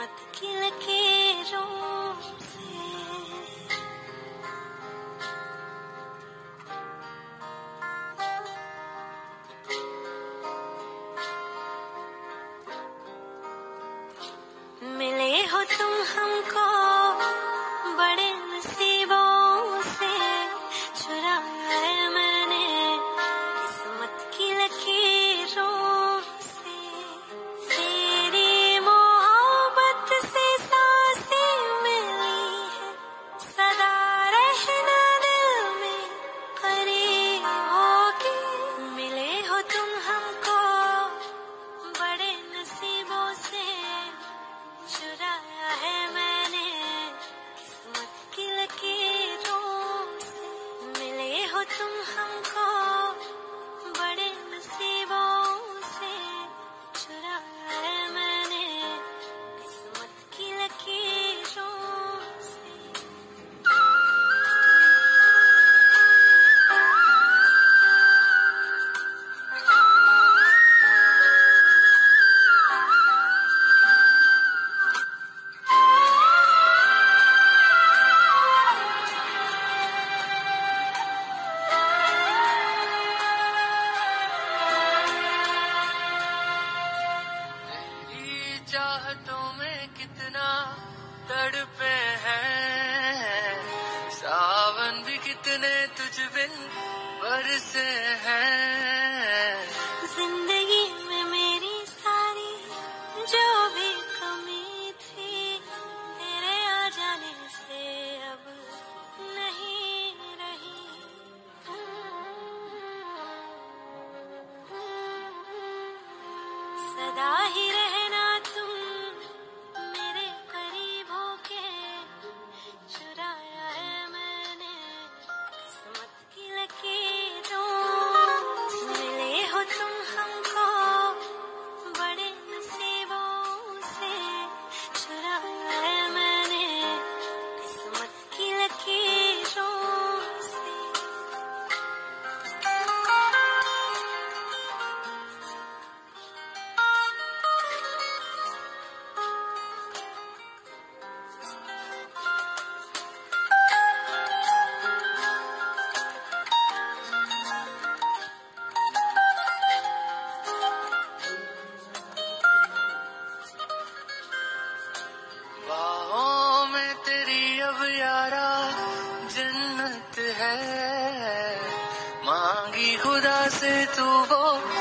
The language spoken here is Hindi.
मत किलकेरों से। मिले हो तुम हमको बड़े नसीबों से। चुरा मैंने किस्मत की लकीर 生寒 तड़पे हैं। सावन भी कितने तुझ बिन बरसे हैं। y Judas se.